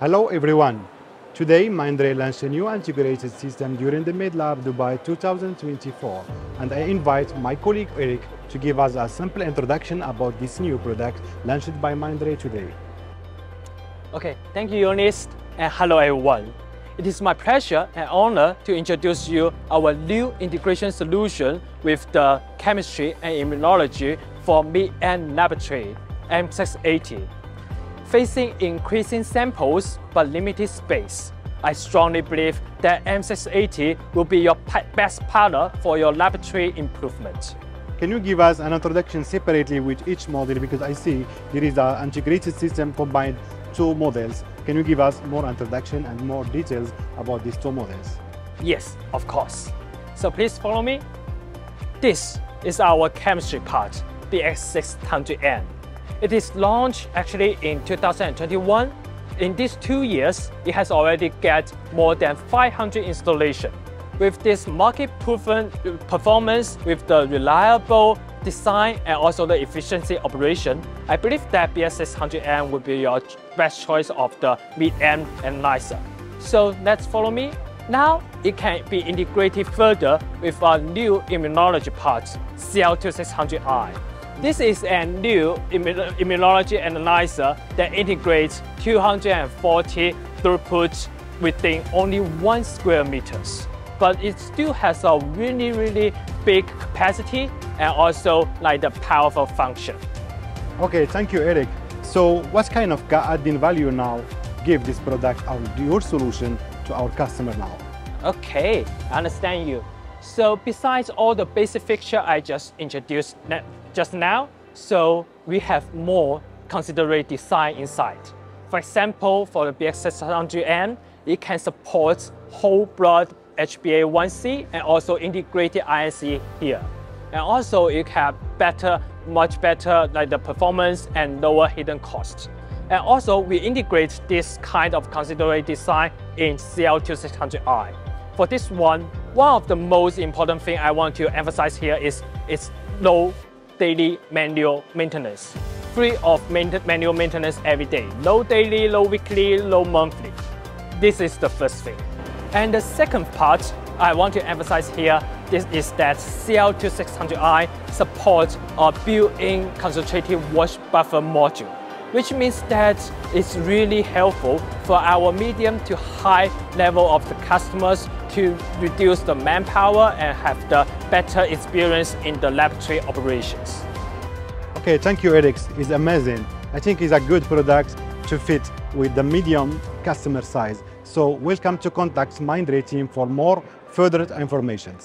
Hello everyone. Today, Mindray launched a new integrated system during the MedLab Dubai 2024 and I invite my colleague Eric to give us a simple introduction about this new product launched by Mindray today. Okay, thank you Yonis and hello everyone. It is my pleasure and honor to introduce you our new integration solution with the chemistry and immunology for mid-end laboratory, M680. Facing increasing samples but limited space, I strongly believe that M680 will be your best partner for your laboratory improvement. Can you give us an introduction separately with each model because I see there is an integrated system combined two models. Can you give us more introduction and more details about these two models? Yes, of course. So please follow me. This is our chemistry part, BS-600M. It is launched actually in 2021. In these two years, it has already get more than 500 installations. With this market-proven performance, with the reliable design and also the efficiency operation, I believe that BS-600M would be your best choice of the mid-end analyzer. So let's follow me. Now, it can be integrated further with our new immunology part, CL2600i. This is a new immunology analyzer that integrates 240 throughput within only one square meters. But it still has a really, really big capacity and also like the powerful function. Okay, thank you, Eric. So what kind of adding value now give this product or your solution to our customer now? Okay, I understand you. So besides all the basic feature I just introduced just now, so we have more considerate design inside. For example, for the BS-600M, it can support whole blood HbA1c and also integrated INC here. And also it have better, much better like the performance and lower hidden cost. And also we integrate this kind of considerate design in CL2600i. For this one, one of the most important thing I want to emphasize here is its low daily manual maintenance. Free of manual maintenance every day. Low daily, low weekly, low monthly. This is the first thing. And the second part I want to emphasize here this is that CL2600i supports a built-in concentrated wash buffer module which means that it's really helpful for our medium to high level of the customers to reduce the manpower and have the better experience in the laboratory operations. Okay, thank you Eric, it's amazing. I think it's a good product to fit with the medium customer size. So welcome to contact Mindray team for more further information.